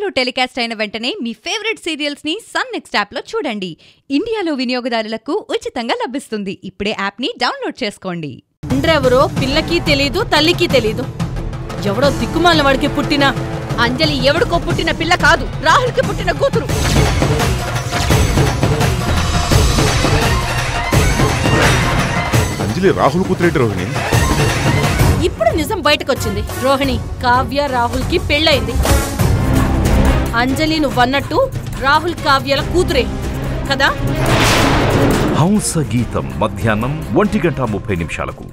టీవీలో టెలికాస్ట్ అయిన వెంటనే మీ ఫేవరెట్ సీరియల్స్ని సన్ నెక్స్ట్ యాప్లో చూడండి. ఇండియాలో వినియోగదారులకు ఉచితంగా లభిస్తుంది. ఇప్పుడే యాప్ని డౌన్లోడ్ చేసుకోండి. తండ్రెవరో పిల్లకి తెలీదు తల్లికి తెలీదు. ఎవడో దిక్కుమాలిన వాడికి పుట్టిన అంజలి ఎవడికో పుట్టిన పిల్ల కాదు రాహుల్కి పుట్టిన కూతురు. అంజలి రాహుల్ కూతురేంటి రోహిణి? ఇప్పుడు నిజం బయటకొచ్చింది. రోహిణి కావ్య రాహుల్కి పెళ్ళయింది. అంజలి నువ్వన్నట్టు రాహుల్ కావ్యల కూతురే కదా? హంస గీతం మధ్యాహ్నం ఒంటి గంట ముప్పై నిమిషాలకు.